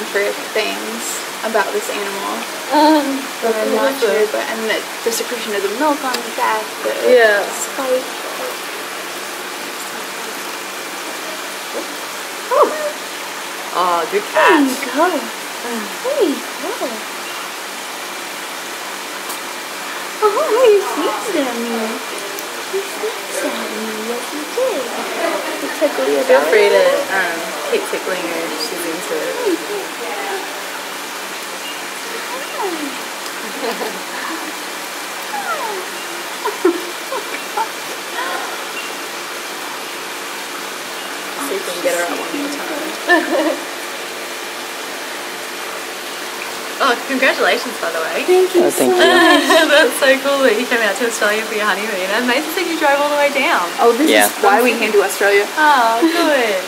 eccentric things about this animal Um, that I'm not sure, but and the, the secretion of the milk on the back, the Yeah. spike. Oh, good There catch. you go. There you go. Oh, you sneezed at me. You sneezed at me. Yes, you did. You tickle your Feel free to um, keep tickling her if she's into it. See if we can get her out one more time. oh, congratulations, by the way. Thank you Oh, thank so you. much. That's so cool that you came out to Australia for your honeymoon. And Mason said you drove all the way down. Oh, this Yeah. is why we came to Australia. Oh, good.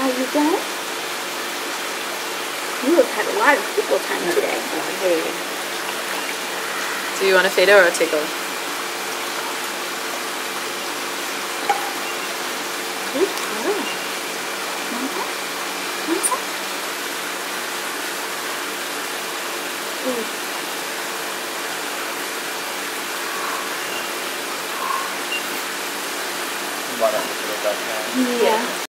How you done? You have had a lot of people time today. Oh, hey. Do you want a feed or a tickle? Good girl. That? Want some? Ooh. Why don't we put it back down? Yeah.